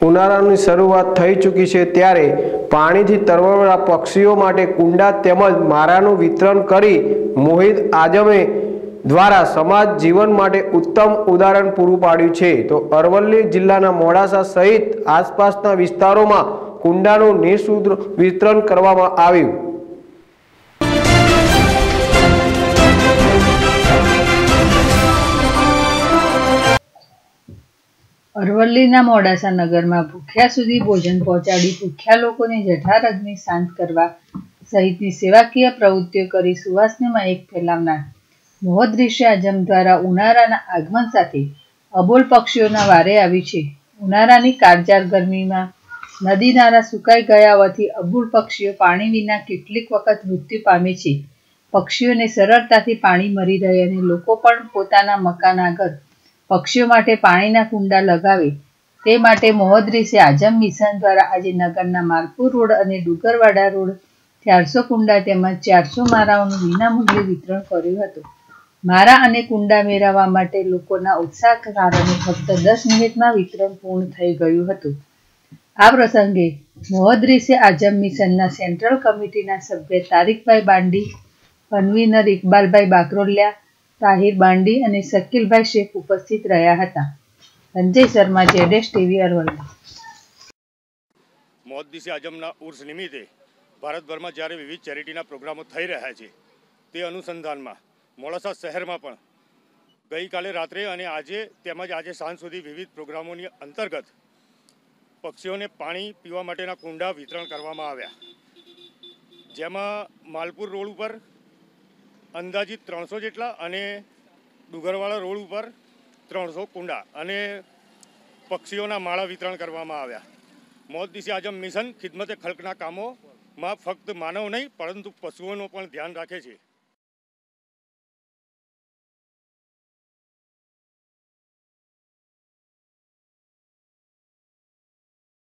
ઉનાળાની શરૂઆત થઈ ચૂકી છે ત્યારે પાણીથી તરવરતા પક્ષીઓ માટે કુંડા તેમજ મારાનું વિતરણ કરી મોહિત આજમે દ્વારા સમાજ જીવન માટે ઉત્તમ ઉદાહરણ પૂરું પાડ્યું છે. તો અરવલ્લી જિલ્લાના મોડાસા સહિત આસપાસના વિસ્તારોમાં કુંડાનું નિઃશુદ્ર વિતરણ કરવામાં આવ્યું. અરવલ્લીના મોડાસા નગરમાં ભૂખ્યા સુધી ભોજન પહોંચાડી ભૂખ્યા લોકોની જઠારગ્નિ શાંત કરવા સહિતની સેવાકીય પ્રવૃત્તિઓ કરી સુવાસનીમાં એક ફેલાવનાર મોહદ્રિશ્ય આજમ દ્વારા ઉનાળાના આગમન સાથે અબોલ પક્ષીઓના વારે આવી છે. ઉનાળાની કાળજાર ગરમીમાં નદી નાળા સુકાઈ ગયા હોવાથી અબોલ પક્ષીઓ પાણી વિના કેટલીક વખત મૃત્યુ પામે છે. પક્ષીઓને સરળતાથી પાણી મળી રહે અને લોકો પણ પોતાના મકાન આગળ પક્ષીઓ માટે પાણીના કુંડા લગાવે, તે માટે મોહદ્રીસે આઝમ મિશન દ્વારા આજે નગરના માલપુર રોડ અને ડુગરવાડા રોડ ચારસો કુંડા તેમજ ચારસો મારાઓનું વિનામૂલ્યે વિતરણ કર્યું હતું. મારા અને કુંડા મેળવવા માટે લોકોના ઉત્સાહ કારણે ફક્ત દસ મિનિટમાં વિતરણ પૂર્ણ થઈ ગયું હતું. આ પ્રસંગે મોહદ્રીસે આઝમ મિશનના સેન્ટ્રલ કમિટીના સભ્ય તારીકભાઈ બાંડી કન્વીનર ઇકબાલભાઈ બાકરોલિયા તાહિર બાંડી અને શકીલભાઈ શેખ ઉપસ્થિત રહ્યા હતા. સંજય શર્મા, જેડેશ ટીવી, અરવલ્લી. મોત દિવસે આજમના ઉર્સ નિમિત્તે ભારતભરમાં જ્યારે વિવિધ ચેરિટીના પ્રોગ્રામો થઈ રહ્યા છે, તે અનુસંધાનમાં મોડાસા શહેરમાં પણ ગઈકાલે રાત્રે અને આજે તેમજ આજે સાંજ સુધી વિવિધ પ્રોગ્રામોની અંતર્ગત પક્ષીઓને પાણી પીવા માટેના કુંડા વિતરણ કરવામાં આવ્યા. જેમાં માલપુર રોડ ઉપર અંદાજિત ત્રણસો જેટલા અને ડુગરવાળા રોડ ઉપર ત્રણસો કુંડા અને પક્ષીઓના માળા વિતરણ કરવામાં આવ્યા. મોત દિશે આજમ મિશન ખિદમતે ખલકના કામોમાં ફક્ત માનવ નહીં, પરંતુ પશુઓનું પણ ધ્યાન રાખે છે.